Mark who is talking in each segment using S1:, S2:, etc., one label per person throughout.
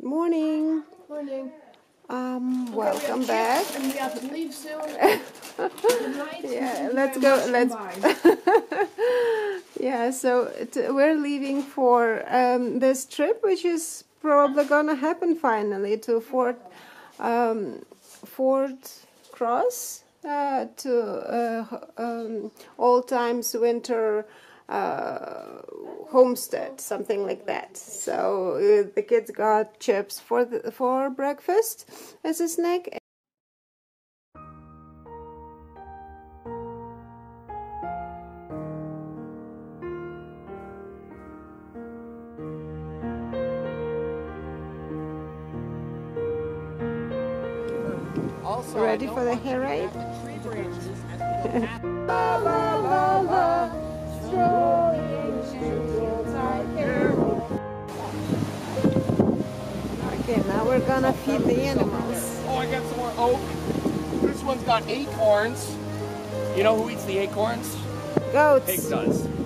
S1: Morning.
S2: Morning.
S1: Um, welcome back.
S2: And we have to leave soon.
S1: Yeah, let's go. Let's. yeah, so we're leaving for um, this trip, which is probably gonna happen finally to Fort um, Fort Cross uh, to uh, um, Old Times Winter uh, Homestead, something like that. So uh, the kids got chips for the, for breakfast as a snack.
S3: Also,
S1: Ready for the
S3: want you
S1: we're gonna feed the animals.
S3: Oh, I got some more oak. This one's got acorns. You know who eats the acorns? Pig
S1: Goats.
S3: does.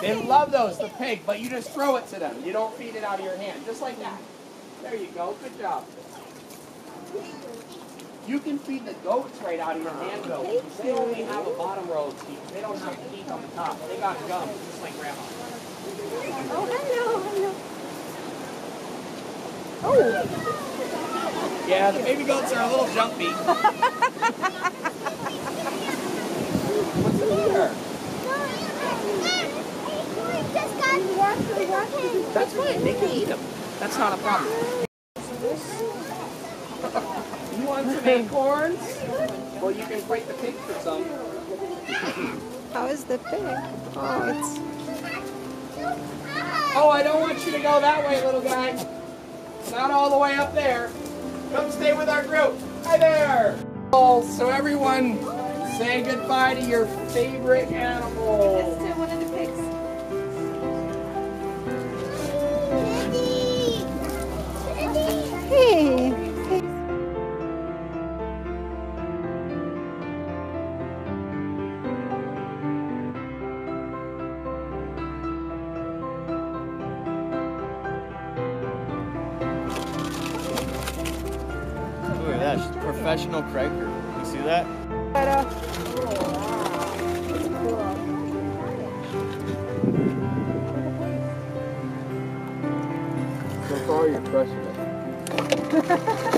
S3: They love those, the pig, but you just throw it to them. You don't feed it out of your hand, just like that. There you go. Good job. You can feed the goats right out of your hand, though. They only have a bottom row of teeth. They don't have teeth on the top. They got gum, just like grandma.
S1: Oh, hello, hello. Oh,
S3: Yeah, the baby goats are a little jumpy. What's the matter? That's fine. They can eat them. That's not a problem. you want some acorns? Well, you can break the pig for some.
S1: how is the pig? Oh, it's
S3: Oh, I don't want you to go that way, little guy. Not all the way up there. Come stay with our group. Hi there. So everyone, say goodbye to your favorite animal.
S1: one of the pigs. Hey.
S4: Look at that, she's a professional cracker. You see that? Crushing it.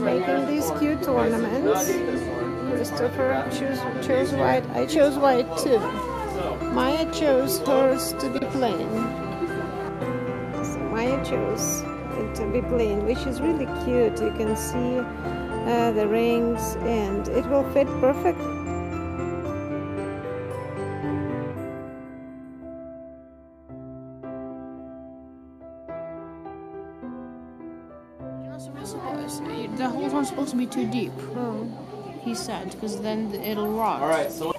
S1: Making these cute ornaments. Christopher choose, chose white. I chose white too. Maya chose hers to be plain. So Maya chose it to be plain, which is really cute. You can see uh, the rings and it will fit perfect
S2: supposed- The hole's not supposed to be too deep. Oh. He said, because then it'll rot.
S3: All right, so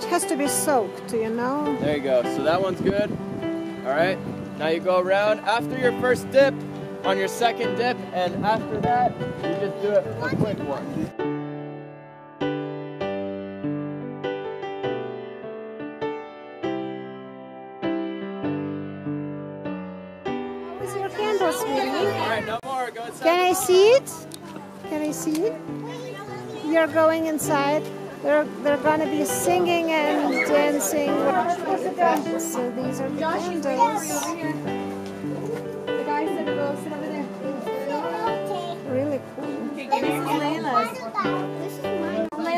S1: It has to be soaked, you know.
S3: there you go. So that one's good. All right. Now you go around after your first dip, on your second dip, and after that, you just do it a quick one.
S1: How's your candle, sweetie?
S3: All right, no more.
S1: Can I see it? Can I see it? You're going inside. They're they're gonna be singing and dancing. So these are the candles.
S5: The guy said to go sit over there.
S1: Really cool.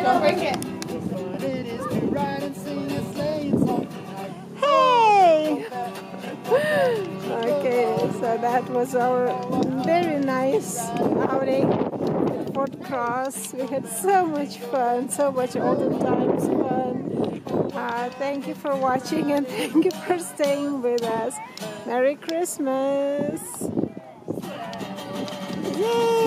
S5: Don't break it.
S1: Hey! Okay, so that was our very nice outing cross. We had so much fun, so much olden times fun. Uh, thank you for watching and thank you for staying with us. Merry Christmas! Yay!